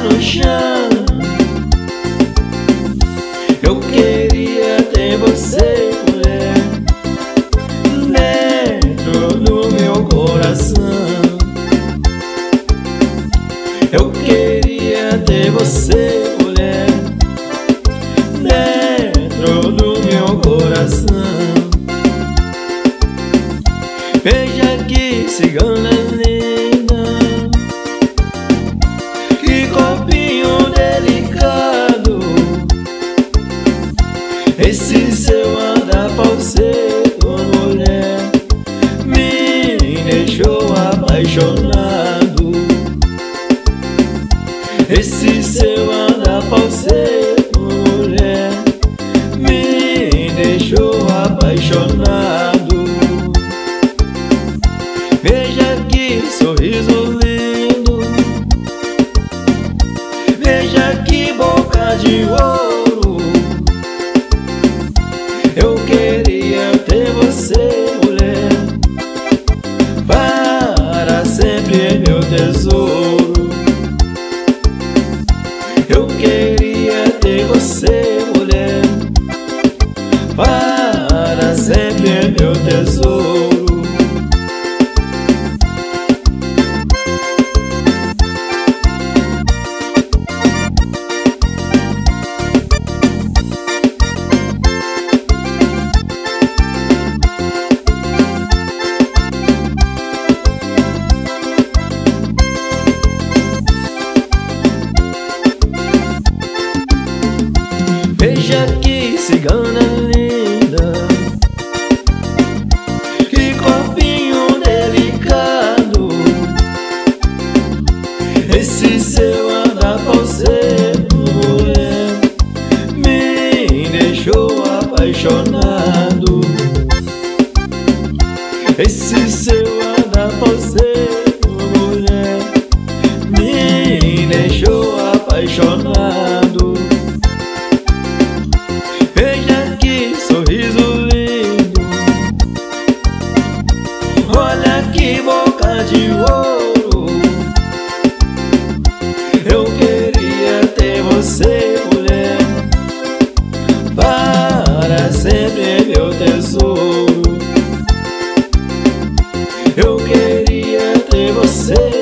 No chão. Eu queria ter você, mulher Dentro do meu coração. Eu queria ter você, mulher Dentro do meu coração. Veja que cigana apaixonado. Esse seu andar falseto, mulher Me deixou apaixonado. Veja que sorriso lindo. Veja que boca de ouro Sempre, meu tesouro. Eu queria ter você, mulher Para sempre, meu tesouro cigana linda. Que corpinho delicado. Esse seu andar falseto, mulher Me deixou apaixonado. Esse seu andar falseto, você.